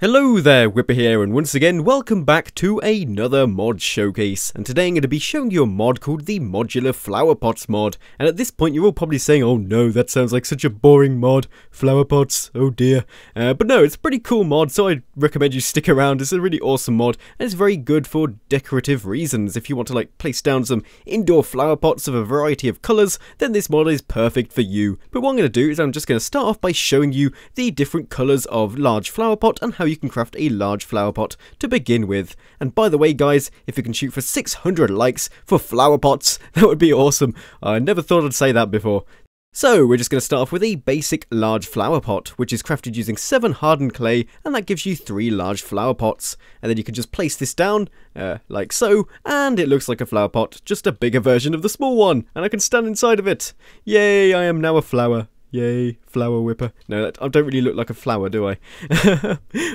Hello there, Wipper here, and once again, welcome back to another mod showcase. And today I'm going to be showing you a mod called the Modular Flower Pots mod. And at this point, you're all probably saying, oh no, that sounds like such a boring mod. Flower pots, oh dear. Uh, but no, it's a pretty cool mod, so I'd recommend you stick around. It's a really awesome mod, and it's very good for decorative reasons. If you want to like place down some indoor flower pots of a variety of colours, then this mod is perfect for you. But what I'm going to do is I'm just going to start off by showing you the different colours of large flower pot and how you can craft a large flower pot to begin with. And by the way guys, if you can shoot for 600 likes for flower pots, that would be awesome. I never thought I'd say that before. So, we're just going to start off with a basic large flower pot, which is crafted using 7 hardened clay, and that gives you 3 large flower pots. And then you can just place this down, uh, like so, and it looks like a flower pot, just a bigger version of the small one, and I can stand inside of it. Yay, I am now a flower. Yay, flower Wipper. No, I don't really look like a flower, do I?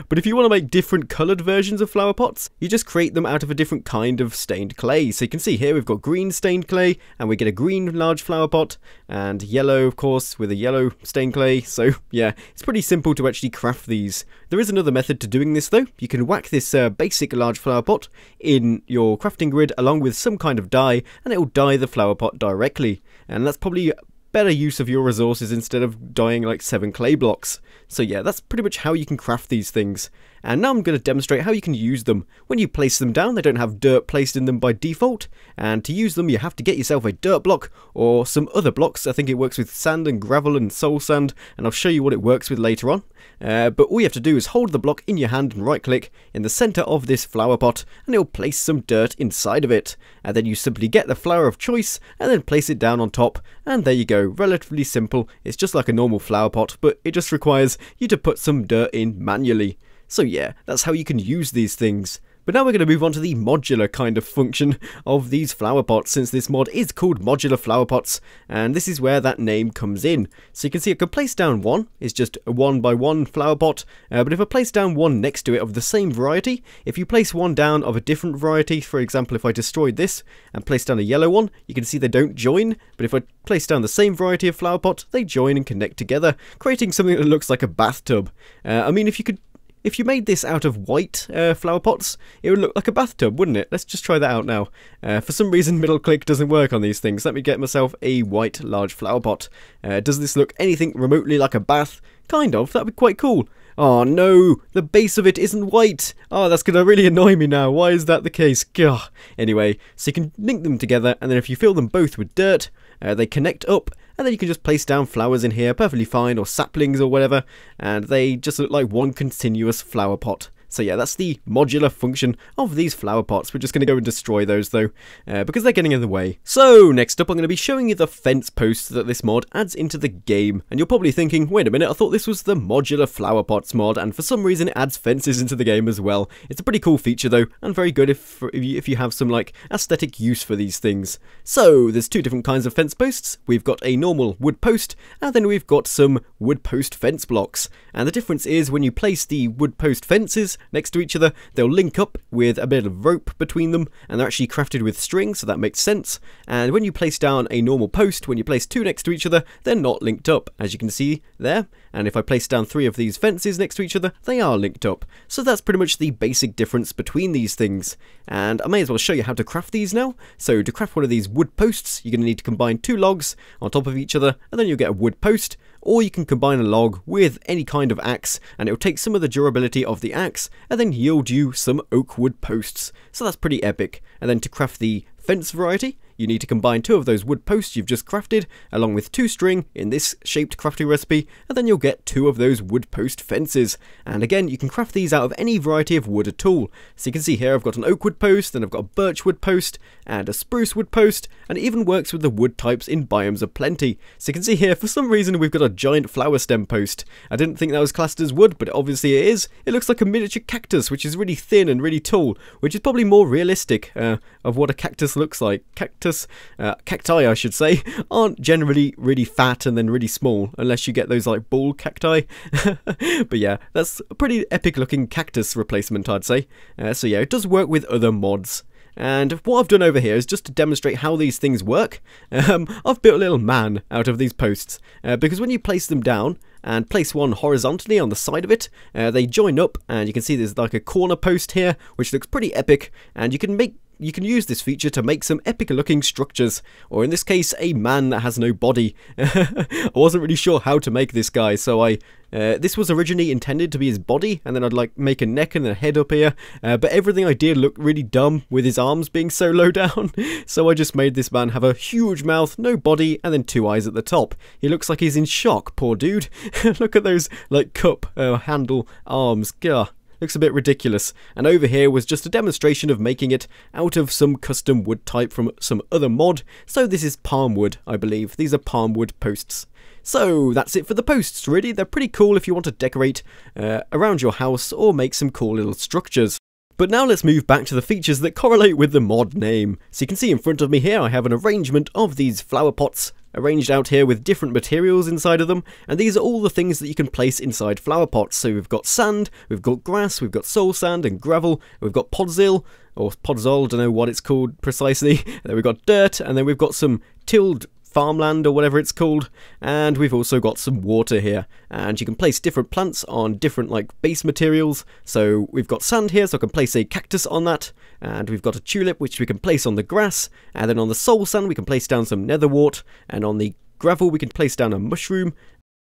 but if you want to make different coloured versions of flower pots, you just create them out of a different kind of stained clay. So you can see here we've got green stained clay, and we get a green large flower pot, and yellow, of course, with a yellow stained clay. So yeah, it's pretty simple to actually craft these. There is another method to doing this though. You can whack this uh, basic large flower pot in your crafting grid along with some kind of dye, and it will dye the flower pot directly. And that's probably better use of your resources instead of dying like seven clay blocks. So yeah, that's pretty much how you can craft these things. And now I'm going to demonstrate how you can use them. When you place them down, they don't have dirt placed in them by default, and to use them you have to get yourself a dirt block or some other blocks. I think it works with sand and gravel and soul sand, and I'll show you what it works with later on. Uh, but all you have to do is hold the block in your hand and right click in the center of this flower pot and it will place some dirt inside of it. And then you simply get the flower of choice and then place it down on top and there you go, relatively simple. It's just like a normal flower pot but it just requires you to put some dirt in manually. So yeah, that's how you can use these things. But now we're going to move on to the modular kind of function of these flower pots, since this mod is called Modular Flower Pots, and this is where that name comes in. So you can see I can place down one, it's just a one by one flower pot, uh, but if I place down one next to it of the same variety, if you place one down of a different variety, for example if I destroyed this and place down a yellow one, you can see they don't join, but if I place down the same variety of flower pot, they join and connect together, creating something that looks like a bathtub. Uh, I mean if you could if you made this out of white uh, flower pots, it would look like a bathtub, wouldn't it? Let's just try that out now. Uh, for some reason, middle click doesn't work on these things. Let me get myself a white large flower pot. Uh, does this look anything remotely like a bath? Kind of, that'd be quite cool. Oh no, the base of it isn't white. Oh, that's gonna really annoy me now. Why is that the case? Gah. Anyway, so you can link them together, and then if you fill them both with dirt, uh, they connect up, and then you can just place down flowers in here perfectly fine, or saplings or whatever, and they just look like one continuous flower pot. So yeah, that's the modular function of these flower pots. We're just going to go and destroy those though, uh, because they're getting in the way. So next up I'm going to be showing you the fence posts that this mod adds into the game. And you're probably thinking, wait a minute, I thought this was the modular flower pots mod, and for some reason it adds fences into the game as well. It's a pretty cool feature though, and very good if, if you have some like aesthetic use for these things. So there's two different kinds of fence posts. We've got a normal wood post, and then we've got some wood post fence blocks. And the difference is when you place the wood post fences, next to each other. They'll link up with a bit of rope between them, and they're actually crafted with string, so that makes sense. And when you place down a normal post, when you place two next to each other, they're not linked up, as you can see there. And if I place down three of these fences next to each other, they are linked up. So that's pretty much the basic difference between these things. And I may as well show you how to craft these now. So to craft one of these wood posts, you're going to need to combine two logs on top of each other, and then you'll get a wood post or you can combine a log with any kind of axe and it will take some of the durability of the axe and then yield you some oak wood posts. So that's pretty epic. And then to craft the fence variety, you need to combine two of those wood posts you've just crafted, along with two string in this shaped crafting recipe, and then you'll get two of those wood post fences. And again, you can craft these out of any variety of wood at all. So you can see here I've got an oak wood post, then I've got a birch wood post, and a spruce wood post, and it even works with the wood types in Biomes O' Plenty. So you can see here, for some reason we've got a giant flower stem post. I didn't think that was classed as wood, but obviously it is. It looks like a miniature cactus, which is really thin and really tall, which is probably more realistic uh, of what a cactus looks like. Cactus cactus, uh, cacti I should say, aren't generally really fat and then really small, unless you get those like ball cacti. but yeah, that's a pretty epic looking cactus replacement I'd say. Uh, so yeah, it does work with other mods. And what I've done over here is just to demonstrate how these things work. Um, I've built a little man out of these posts, uh, because when you place them down, and place one horizontally on the side of it. Uh, they join up and you can see there's like a corner post here which looks pretty epic and you can make you can use this feature to make some epic looking structures, or in this case, a man that has no body. I wasn't really sure how to make this guy, so I uh, this was originally intended to be his body, and then I'd like make a neck and a head up here, uh, but everything I did looked really dumb with his arms being so low down, so I just made this man have a huge mouth, no body, and then two eyes at the top. He looks like he's in shock, poor dude. Look at those like cup uh, handle arms. Gah. Looks a bit ridiculous, and over here was just a demonstration of making it out of some custom wood type from some other mod, so this is palm wood, I believe. These are palm wood posts. So that's it for the posts, really. They're pretty cool if you want to decorate uh, around your house or make some cool little structures. But now let's move back to the features that correlate with the mod name. So you can see in front of me here I have an arrangement of these flower pots arranged out here with different materials inside of them, and these are all the things that you can place inside flower pots. So we've got sand, we've got grass, we've got soul sand and gravel, we've got podzil, or podzol, I don't know what it's called precisely, then we've got dirt, and then we've got some tilled farmland or whatever it's called and we've also got some water here. And you can place different plants on different like base materials. So we've got sand here so I can place a cactus on that. And we've got a tulip which we can place on the grass. And then on the soul sand we can place down some netherwort and on the gravel we can place down a mushroom.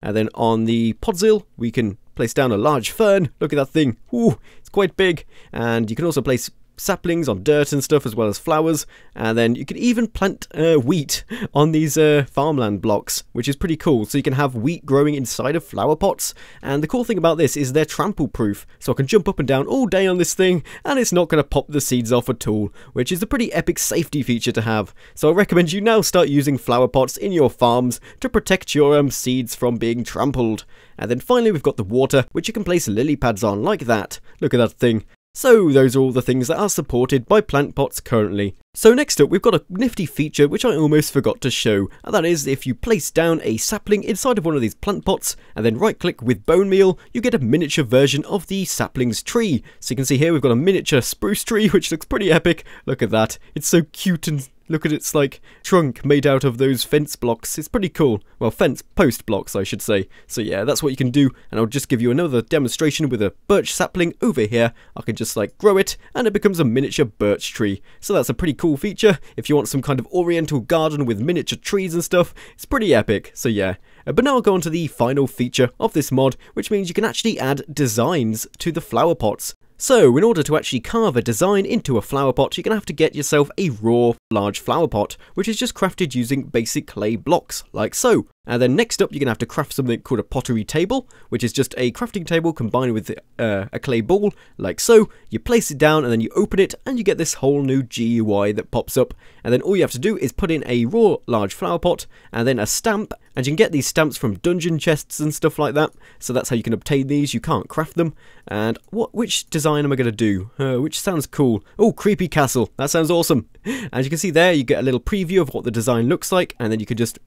And then on the podzil we can place down a large fern. Look at that thing. Ooh, it's quite big. And you can also place saplings on dirt and stuff as well as flowers. And then you can even plant uh, wheat on these uh, farmland blocks which is pretty cool. So you can have wheat growing inside of flower pots. And the cool thing about this is they're trample proof so I can jump up and down all day on this thing and it's not going to pop the seeds off at all which is a pretty epic safety feature to have. So I recommend you now start using flower pots in your farms to protect your um, seeds from being trampled. And then finally we've got the water which you can place lily pads on like that. Look at that thing so those are all the things that are supported by plant pots currently. So next up we've got a nifty feature which I almost forgot to show, and that is if you place down a sapling inside of one of these plant pots and then right click with bone meal, you get a miniature version of the sapling's tree. So you can see here we've got a miniature spruce tree which looks pretty epic, look at that, it's so cute and Look at its like trunk made out of those fence blocks. It's pretty cool. Well, fence post blocks, I should say. So yeah, that's what you can do. And I'll just give you another demonstration with a birch sapling over here. I can just like grow it and it becomes a miniature birch tree. So that's a pretty cool feature. If you want some kind of oriental garden with miniature trees and stuff, it's pretty epic. So yeah. Uh, but now I'll go on to the final feature of this mod, which means you can actually add designs to the flower pots. So, in order to actually carve a design into a flower pot, you're going to have to get yourself a raw large flower pot, which is just crafted using basic clay blocks, like so. And then next up, you're going to have to craft something called a pottery table, which is just a crafting table combined with uh, a clay ball, like so. You place it down and then you open it and you get this whole new GUI that pops up. And then all you have to do is put in a raw large flower pot and then a stamp. And you can get these stamps from dungeon chests and stuff like that. So that's how you can obtain these. You can't craft them. And what? which design am I going to do? Uh, which sounds cool. Oh, creepy castle. That sounds awesome. As you can see there, you get a little preview of what the design looks like. And then you can just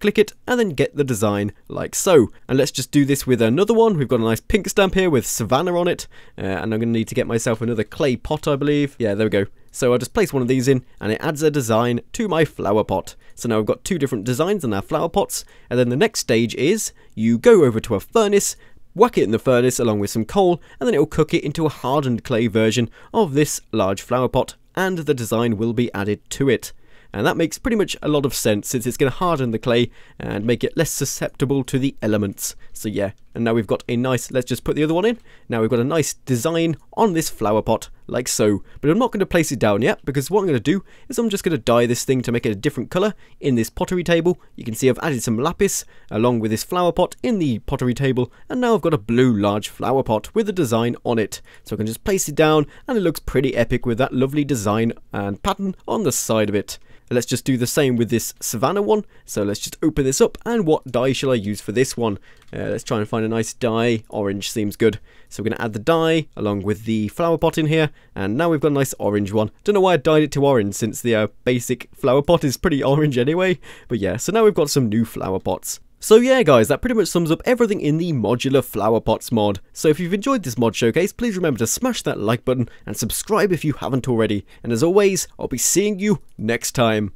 click it, and then get the design like so. And let's just do this with another one. We've got a nice pink stamp here with Savannah on it, uh, and I'm going to need to get myself another clay pot, I believe. Yeah, there we go. So I'll just place one of these in, and it adds a design to my flower pot. So now I've got two different designs on our flower pots, and then the next stage is you go over to a furnace, whack it in the furnace along with some coal, and then it will cook it into a hardened clay version of this large flower pot, and the design will be added to it and that makes pretty much a lot of sense since it's going to harden the clay and make it less susceptible to the elements. So yeah, and now we've got a nice, let's just put the other one in. Now we've got a nice design on this flower pot, like so. But I'm not going to place it down yet, because what I'm going to do is I'm just going to dye this thing to make it a different colour in this pottery table. You can see I've added some lapis along with this flower pot in the pottery table, and now I've got a blue large flower pot with a design on it. So I can just place it down, and it looks pretty epic with that lovely design and pattern on the side of it. Let's just do the same with this Savannah one. So let's just open this up. And what dye shall I use for this one? Uh, let's try and find a nice dye. Orange seems good. So we're going to add the dye along with the flower pot in here. And now we've got a nice orange one. Don't know why I dyed it to orange since the uh, basic flower pot is pretty orange anyway. But yeah, so now we've got some new flower pots. So yeah guys, that pretty much sums up everything in the modular flower pots mod. So if you've enjoyed this mod showcase, please remember to smash that like button and subscribe if you haven't already. And as always, I'll be seeing you next time.